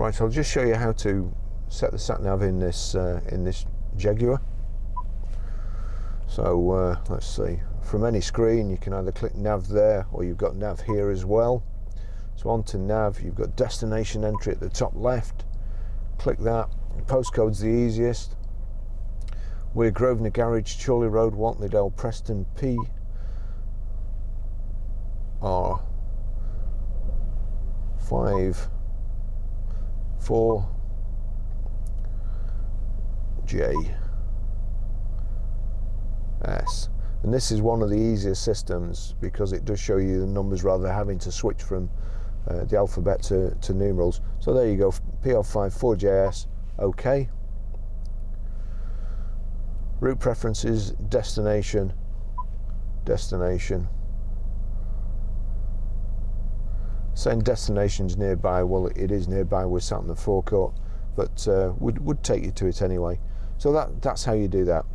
Right, I'll just show you how to set the sat nav in this uh, in this Jaguar. So uh, let's see. From any screen, you can either click nav there, or you've got nav here as well. So onto nav, you've got destination entry at the top left. Click that. Postcode's the easiest. We're Grosvenor Garage, Chorley Road, Whately Preston P. R. Five. Four. J. S. And this is one of the easiest systems because it does show you the numbers rather than having to switch from uh, the alphabet to, to numerals. So there you go, PR5 4JS, OK. Route preferences, destination, destination. Saying destinations nearby, well it is nearby, we're sat in the forecourt, but uh, would, would take you to it anyway. So that, that's how you do that.